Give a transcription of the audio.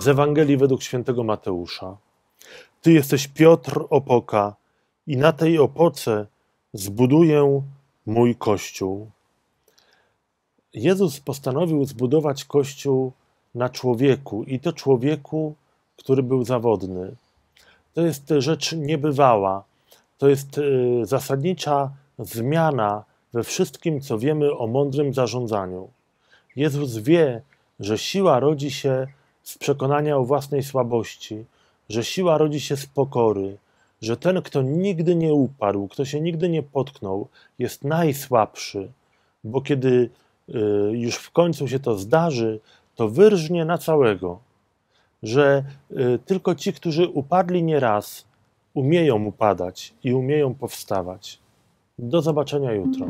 Z Ewangelii według świętego Mateusza. Ty jesteś Piotr Opoka i na tej opoce zbuduję mój kościół. Jezus postanowił zbudować kościół na człowieku i to człowieku, który był zawodny. To jest rzecz niebywała. To jest y, zasadnicza zmiana we wszystkim, co wiemy o mądrym zarządzaniu. Jezus wie, że siła rodzi się z przekonania o własnej słabości, że siła rodzi się z pokory, że ten, kto nigdy nie upadł, kto się nigdy nie potknął, jest najsłabszy, bo kiedy Y, już w końcu się to zdarzy, to wyrżnie na całego, że y, tylko ci, którzy upadli nieraz, umieją upadać i umieją powstawać. Do zobaczenia jutro.